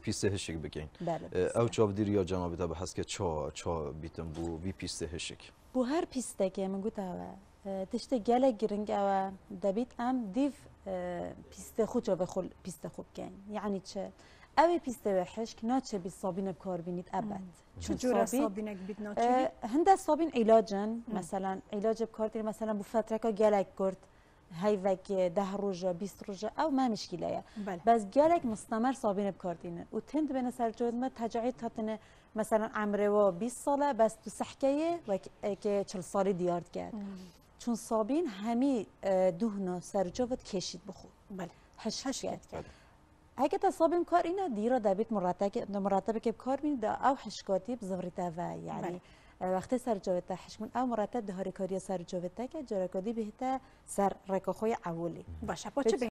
پیسته هشک بکن بله او چاو دیر یا جناب تا بحث که چا چا بیتم بو وی پیسته هشک بو هر پیسته که من گوت اوه. تشت گله گرنگ اوه. دبیت ام دیو پیسته خود جا بخول پیسته خوب کن یعنی چه؟ اوی پیسته وحشک ناچه بی صابین بکار بینید؟ ابد. چجور صابینک بید ناچه هنده صابین علاجن مثلا علاج بکار دیر مثلا بو فتره که گلک کرد. هی وک ده روزه 20 روزه او ما مشکله بله. بس گلک مستمر صابین بکاردینه و تند بین سر جود ما تجاعید تاتنه مثلا عمره و 20 ساله. بس تو سحکه و که 40 سالی دیارد کرد. چون صابین همی دهنا سر جوت کشید بخو بله. هش هش کرد. کرد. اگه تا صابین کار اینه دیرا دبیت مرتب مرتب که کار بین دا او حشکاتی بزوریتا و یعنی وقتی سر جوتا حشمون. او مرتب ده کاری سر جوتا که جرکادی بهتا سر رکاخوی اولی باشه با چه